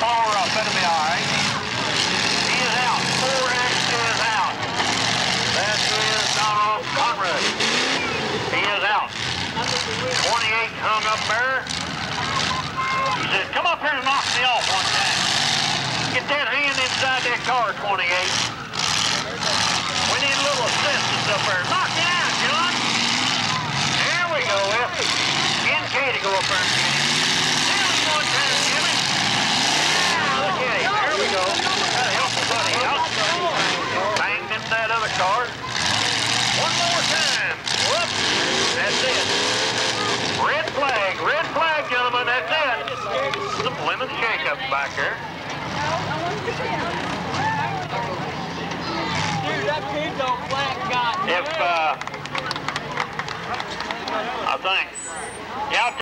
power up. That'll be. He is out. 4X is out. That is Donald Conrad. He is out. 28 hung up there. He said, come up here and knock me off one time. Get that hand inside that car, 28. We need a little assistance up there. Elizabeth Jacobs back here. Dude, that flat. If, uh, I think. Yeah.